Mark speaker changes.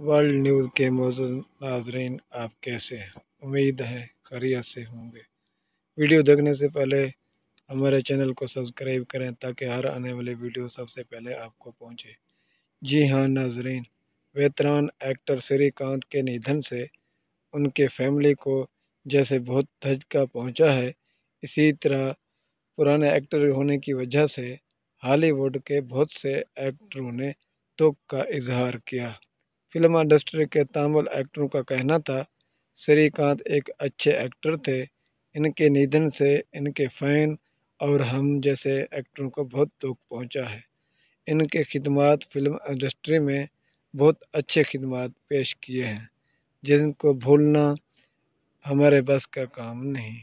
Speaker 1: World news के मौजूद नाजरीन, आप कैसे हैं? उम्मीद है खैरियत से होंगे। वीडियो देखने से पहले हमारे चैनल को सब्सक्राइब करें ताकि हर आने वाले वीडियो सबसे पहले आपको पहुँचे। जी हाँ नाजरीन, वेतरान एक्टर श्रीकांत के निधन से उनके फैमिली को जैसे बहुत धचका पहुँचा है, इसी तरह पुराने एक्टर होने की वजह से हॉलीवुड के बहुत से एक्टरों ने दुख का इजहार किया। फ़िल्म इंडस्ट्री के तामुल एक्टरों का कहना था, श्रीकांत एक अच्छे एक्टर थे। इनके निधन से इनके फ़ैन और हम जैसे एक्टरों को बहुत दुख पहुँचा है। इनके खिदमत फ़िल्म इंडस्ट्री में बहुत अच्छे खिदमत पेश किए हैं, जिनको भूलना हमारे बस का काम नहीं।